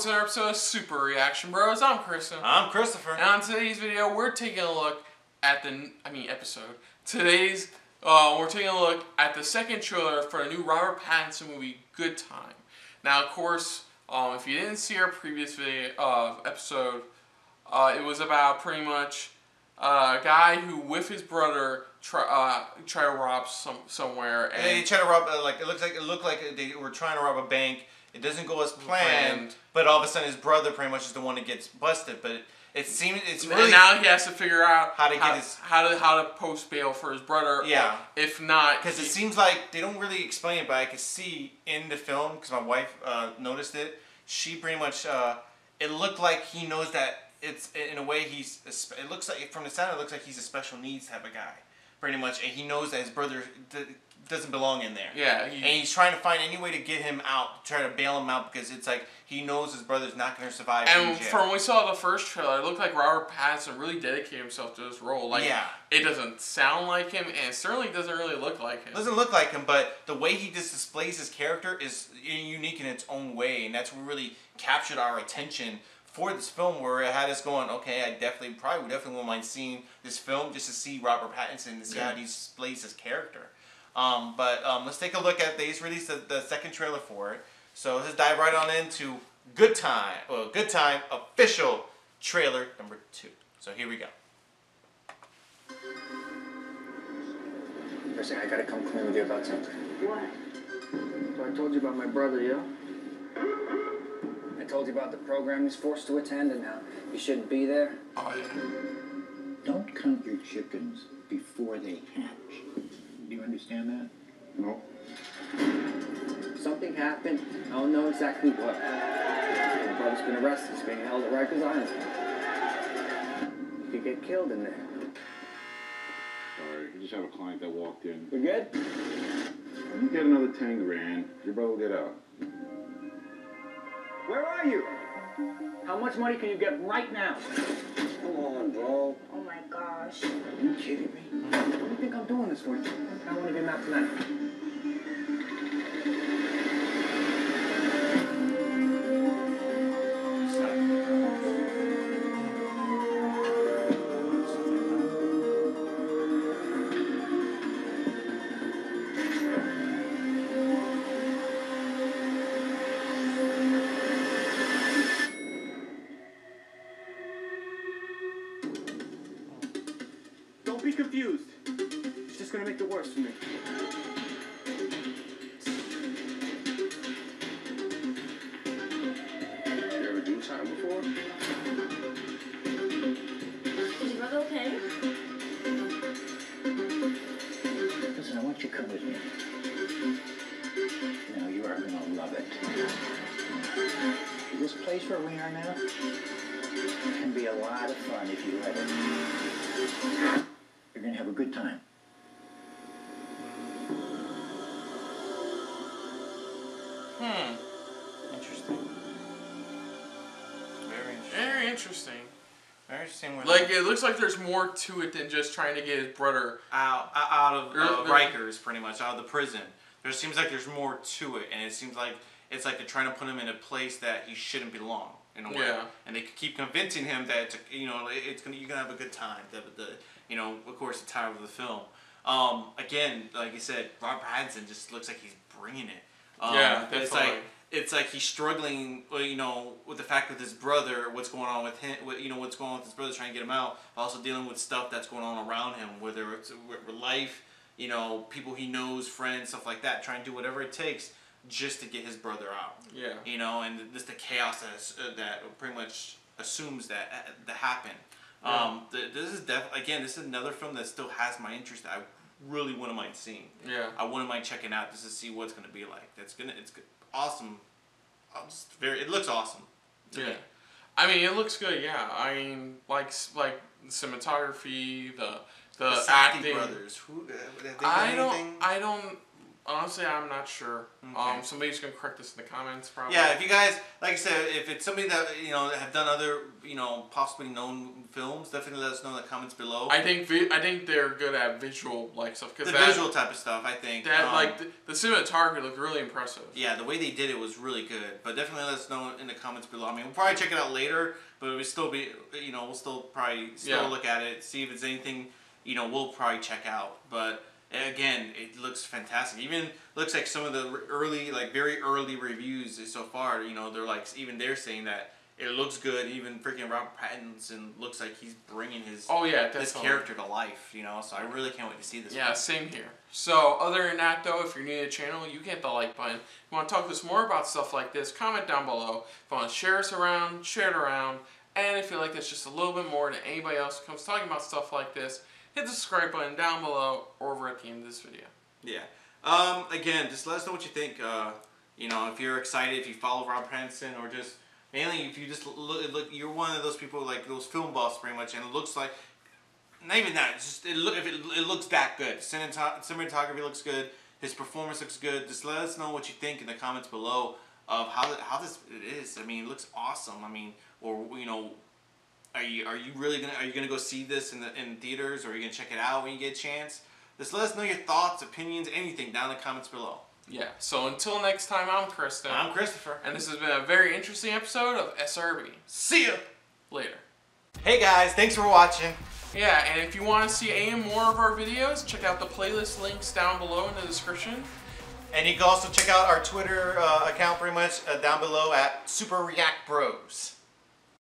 welcome to another episode of Super Reaction Bros. I'm Kristen. I'm Christopher. And on today's video, we're taking a look at the, I mean episode. Today's, uh, we're taking a look at the second trailer for the new Robert Pattinson movie, Good Time. Now, of course, um, if you didn't see our previous video, uh, episode, uh, it was about pretty much uh, a guy who, with his brother, try, uh, try to rob some somewhere. And they try to rob. Uh, like it looks like it looked like they were trying to rob a bank. It doesn't go as planned, Planned. but all of a sudden his brother pretty much is the one that gets busted. But it, it seems it's And really now he has to figure out How to get his- how to how to post bail for his brother. Yeah. If not, because it seems like they don't really explain it, but I can see in the film because my wife uh, noticed it. She pretty much uh, it looked like he knows that it's in a way he's it looks like from the sound it looks like he's a special needs type of guy, pretty much, and he knows that his brother d- doesn't belong in there. yeah, And he's trying to find any way to get him out, try to bail him out because it's like he knows his brother's not going to survive. and from when we saw the first trailer, it looked like Robert Pattinson really dedicated himself to this role. Like, Yeah. it doesn't sound like him, and it certainly doesn't really look like him. doesn't look like him, but the way he just displays his character is uh, unique in its own way, and that's what really captured our attention for this film. Where it had us going, okay, I definitely, probably, would definitely wouldn't mind seeing this film just to see Robert Pattinson to see how he displays his character. Um, but um, let's take a look at. They just released the, the second trailer for it, so let's dive right on into Good Time. Well, Good Time official trailer number two. So here we go. First thing, I gotta come clean with you about something. What? So I told you about my brother, yeah? I told you about the program he's forced to attend and how he shouldn't be there. Don't count your chickens before they hatch. Do you understand that? No. Something happened. I don't know exactly what. My brother's been arrested. He's being held at Rikers Island. He could get killed in there. Sorry, I just have a client that walked in. We're good? You get another 10 grand, your brother will get out. Where are you? How much money can you get right now? Come on, bro. Oh my gosh. Are you kidding me? What do you think I'm doing this for? I want to get him out tonight. Be confused. It's just gonna make it worse for me. You ever do time before? Is your brother okay? Listen, I want you to come with me. Now, you are going to love it. This place where we are now can be a lot of fun if you let it. You're going to have a good time. Hmm. Interesting. Very interesting. Very interesting. Very interesting. with- Like, it looks like there's more to it than just trying to get his brother. out out of uh, Rikers, pretty much out of the prison. There seems like there's more to it, and it seems like it's like they're trying to put him in a place that he shouldn't belong in a way. Yeah. And they keep convincing him that it's, a- you know it's gonna you're gonna have a good time. The, the you know of course the title of the film. Um, again, like I said, Robert Pattinson just looks like he's bringing it. Um, Yeah, it's like it's like he's struggling, you know, with the fact with his brother, what's going on with him, you know, what's going on with his brother, trying to get him out, also dealing with stuff that's going on around him, whether it's life, you know, people he knows, friends, stuff like that, trying to do whatever it takes just to get his brother out, Yeah. you know, and just the chaos that's, uh, that pretty much assumes that uh, that happened. Um, th- this is def- again, this is another film that still has my interest. That I really wouldn't mind seeing. Yeah. I wouldn't mind checking out just to see what it's gonna be like. That's gonna it's awesome. I'm just very. It looks awesome. Yeah. me. I mean, it looks good. Yeah. I mean, like like cinematography, the the, The acting. brothers. Who uh, they I don't. anything? I don't. Honestly, I'm not sure. Um, somebody's gonna correct this in the comments, probably. Yeah, if you guys, like I said, if it's somebody that you know have done other, you know, possibly known films, definitely let us know in the comments below. I think vi- I think they're good at visual like stuff the because that, visual type of stuff, I think. that um, like the, the cinematography looked really impressive. Yeah, the way they did it was really good. But definitely let us know in the comments below. I mean, we'll probably check it out later, but we'll still be, you know, we'll still probably still Yeah. look at it, see if it's anything, you know, we'll probably check out. But again, it looks fantastic. Even looks like some of the early, like very early reviews so far, you know, they're like even they're saying that it looks good. Even freaking Robert Pattinson looks like he's bringing his Oh yeah, this character to life. You know, so I really can't wait to see this. Yeah, one. same here. So, other than that, though, if you're new to the channel, you hit the like button. If you want to talk to us more about stuff like this, comment down below. If you want to share us around, share it around. And if you like this just a little bit more than anybody else who comes talking about stuff like this, hit the subscribe button down below or over at the end of this video. Yeah. Um, again, just let us know what you think. Uh, you know, if you're excited, if you follow Rob Pattinson, or just mainly if you just look, look you're one of those people like those film buffs, pretty much, and it looks like not even that. It's just it look if it, it looks that good. Cinemat- cinematography looks good. His performance looks good. Just let us know what you think in the comments below of how how this it is. I mean, it looks awesome. I mean, or you know. Are you are you really gonna are you gonna go see this in the in theaters or are you gonna check it out when you get a chance? Just let us know your thoughts, opinions, anything down in the comments below. Yeah, so until next time, I'm Kristen. I'm Christopher. and this has been a very interesting episode of SRB. See ya! Later. Hey guys, thanks for watching. Yeah, and if you want to see any more of our videos, check out the playlist links down below in the description. And you can also check out our Twitter uh, account pretty much uh, down below at Super React Bros.